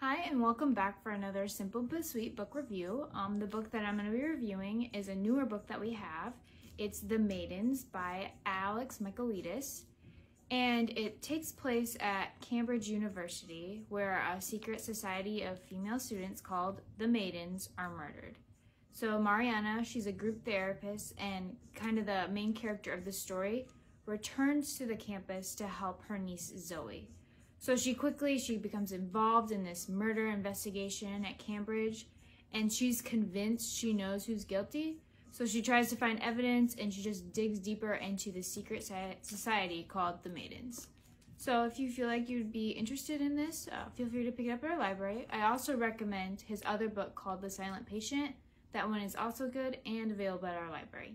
Hi, and welcome back for another Simple But Sweet book review. Um, the book that I'm going to be reviewing is a newer book that we have. It's The Maidens by Alex Michaelides, and it takes place at Cambridge University, where a secret society of female students called the Maidens are murdered. So Mariana, she's a group therapist and kind of the main character of the story, returns to the campus to help her niece Zoe. So she quickly she becomes involved in this murder investigation at Cambridge and she's convinced she knows who's guilty. So she tries to find evidence and she just digs deeper into the secret society called the Maidens. So if you feel like you'd be interested in this, uh, feel free to pick it up at our library. I also recommend his other book called The Silent Patient. That one is also good and available at our library.